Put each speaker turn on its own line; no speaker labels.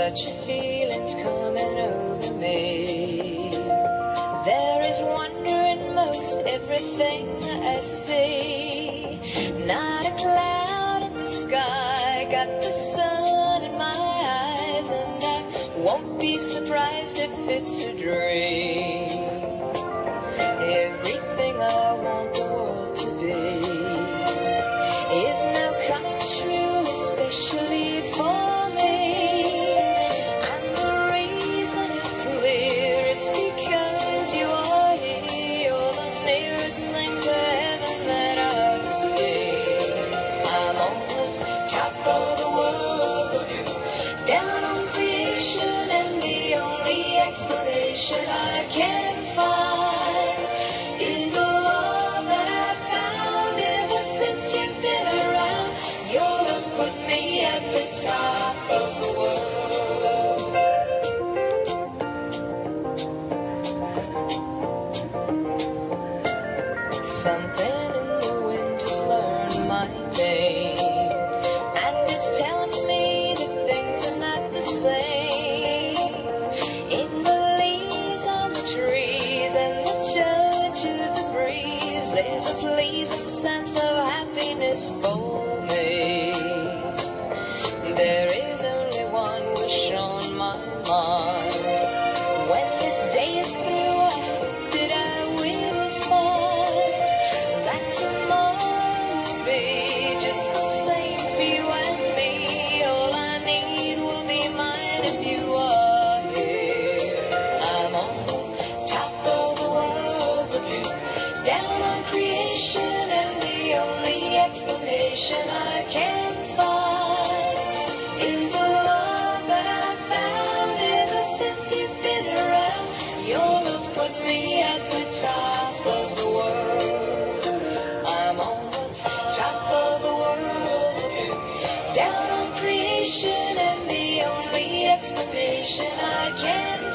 touching feelings coming over me. There is wonder in most everything I see. Not a cloud in the sky, got the sun in my eyes, and I won't be surprised if it's a dream. should I care? There's a a sense of happiness for me. I can't find It's the love that I found ever since you've been around. You always put me at the top of the world. I'm on the top of the world, down on creation, and the only explanation I can.